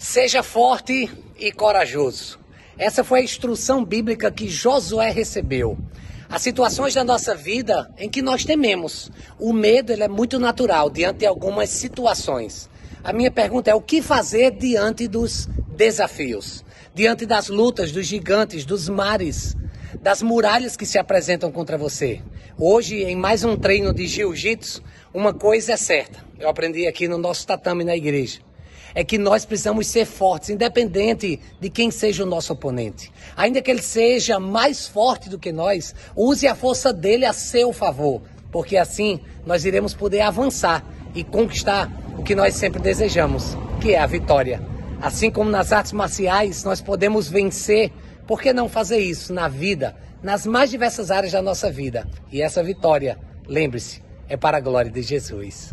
Seja forte e corajoso. Essa foi a instrução bíblica que Josué recebeu. Há situações da nossa vida em que nós tememos. O medo ele é muito natural diante de algumas situações. A minha pergunta é: o que fazer diante dos desafios? Diante das lutas, dos gigantes, dos mares, das muralhas que se apresentam contra você? Hoje, em mais um treino de jiu-jitsu, uma coisa é certa. Eu aprendi aqui no nosso tatame na igreja é que nós precisamos ser fortes, independente de quem seja o nosso oponente. Ainda que ele seja mais forte do que nós, use a força dele a seu favor, porque assim nós iremos poder avançar e conquistar o que nós sempre desejamos, que é a vitória. Assim como nas artes marciais nós podemos vencer, por que não fazer isso na vida, nas mais diversas áreas da nossa vida? E essa vitória, lembre-se, é para a glória de Jesus.